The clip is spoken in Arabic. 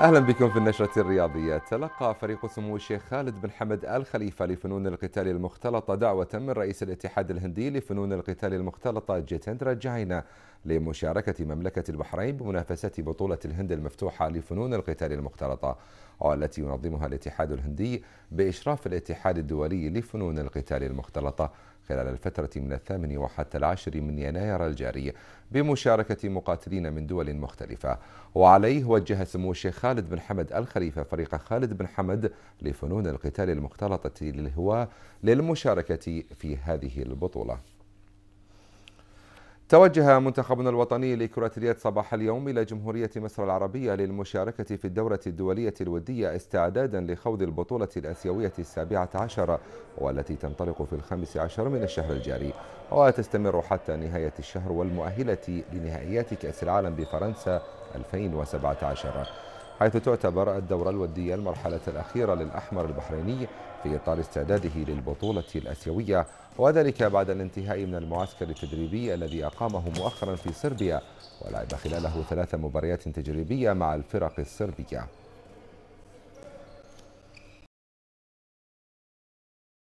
أهلا بكم في النشرة الرياضية. تلقى فريق سمو الشيخ خالد بن حمد آل خليفة لفنون القتال المختلطة دعوة من رئيس الاتحاد الهندي لفنون القتال المختلطة جيتندرا جاينا لمشاركة مملكة البحرين بمنافسة بطولة الهند المفتوحة لفنون القتال المختلطة والتي ينظمها الاتحاد الهندي بإشراف الاتحاد الدولي لفنون القتال المختلطة. خلال الفترة من الثامن وحتى العاشر من يناير الجاري بمشاركة مقاتلين من دول مختلفة. وعليه وجه سمو الشيخ خالد بن حمد الخليفة فريق خالد بن حمد لفنون القتال المختلطة للهواء للمشاركة في هذه البطولة. توجه منتخبنا الوطني لكرة اليد صباح اليوم إلى جمهورية مصر العربية للمشاركة في الدورة الدولية الودية استعدادا لخوض البطولة الأسيوية السابعة عشر والتي تنطلق في الخامس عشر من الشهر الجاري. وتستمر حتى نهاية الشهر والمؤهلة لنهائيات كأس العالم بفرنسا 2017 حيث تعتبر الدورة الودية المرحلة الأخيرة للأحمر البحريني في إطار استعداده للبطولة الأسيوية. وذلك بعد الانتهاء من المعسكر التدريبي الذي أقامه مؤخرا في صربيا ولعب خلاله ثلاث مباريات تجريبية مع الفرق الصربية.